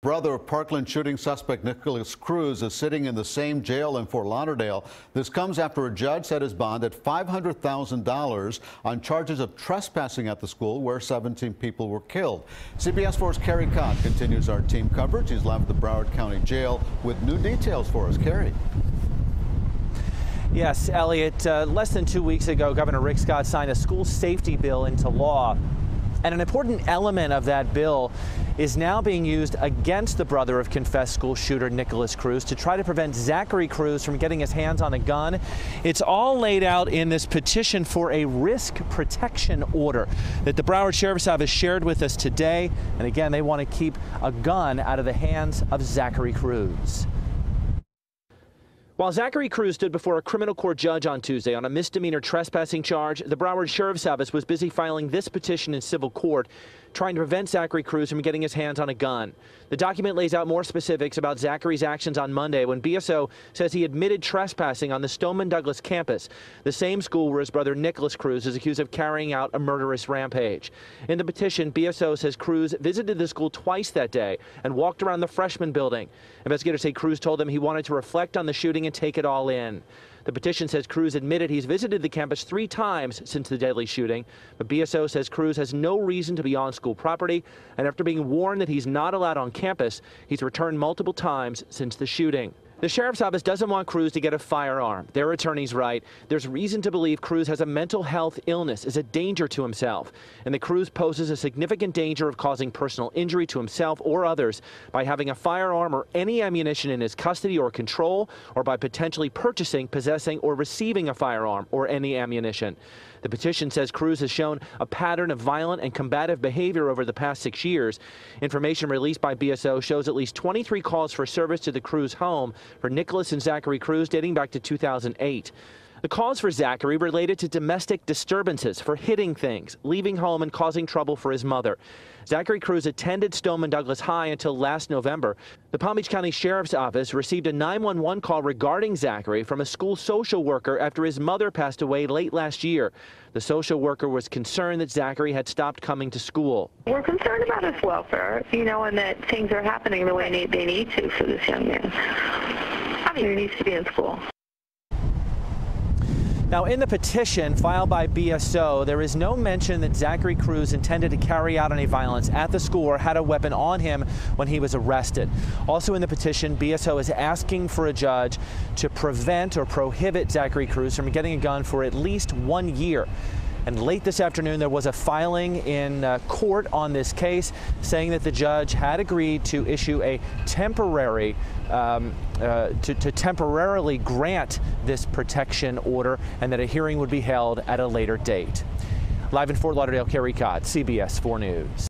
Brother of Parkland shooting suspect Nikolas Cruz is sitting in the same jail in Fort Lauderdale. This comes after a judge set his bond at $500,000 on charges of trespassing at the school where 17 people were killed. CBS 4's Carey Codd continues our team coverage. He's live at the Broward County Jail with new details for us. Carey. Yes, Elliot, uh, less than two weeks ago, Governor Rick Scott signed a school safety bill into law. And an important element of that bill is now being used against the brother of confessed school shooter Nikolas Cruz to try to prevent Zachary Cruz from getting his hands on a gun. It's all laid out in this petition for a risk protection order that the Broward Sheriff's Office shared with us today. And again, they want to keep a gun out of the hands of Zachary Cruz. While Zachary Cruz stood before a criminal court judge on Tuesday on a misdemeanor trespassing charge, the Broward Sheriff's Office was busy filing this petition in civil court, trying to prevent Zachary Cruz from getting his hands on a gun. The document lays out more specifics about Zachary's actions on Monday when BSO says he admitted trespassing on the Stoneman Douglas campus, the same school where his brother Nikolas Cruz is accused of carrying out a murderous rampage. In the petition, BSO says Cruz visited the school twice that day and walked around the freshman building. Investigators say Cruz told them he wanted to reflect on the shooting and take it all in. The petition says Cruz admitted he's visited the campus three times since the deadly shooting, but BSO says Cruz has no reason to be on school property, and after being warned that he's not allowed on campus, he's returned multiple times since the shooting. The sheriff's office doesn't want Cruz to get a firearm. Their attorney's right. There's reason to believe Cruz has a mental health illness, is a danger to himself, and that Cruz poses a significant danger of causing personal injury to himself or others by having a firearm or any ammunition in his custody or control, or by potentially purchasing, possessing, or receiving a firearm or any ammunition. The petition says Cruz has shown a pattern of violent and combative behavior over the past six years. Information released by BSO shows at least 23 calls for service to the Cruz home for Nikolas and Zachary Cruz dating back to 2008. The calls for Zachary related to domestic disturbances for hitting things, leaving home and causing trouble for his mother. Zachary Cruz attended Stoneman Douglas High until last November. The Palm Beach County Sheriff's Office received a 911 call regarding Zachary from a school social worker after his mother passed away late last year. The social worker was concerned that Zachary had stopped coming to school. We're concerned about his welfare, you know, and that things are happening the way they need to for this young man. I mean, he needs to be in school. Now, in the petition filed by BSO, there is no mention that Zachary Cruz intended to carry out any violence at the school or had a weapon on him when he was arrested. Also in the petition, BSO is asking for a judge to prevent or prohibit Zachary Cruz from getting a gun for at least one year. And late this afternoon, there was a filing in uh, court on this case saying that the judge had agreed to issue a temporary, um, uh, to, to temporarily grant this protection order and that a hearing would be held at a later date. Live in Fort Lauderdale, Carey Codd, CBS 4 News.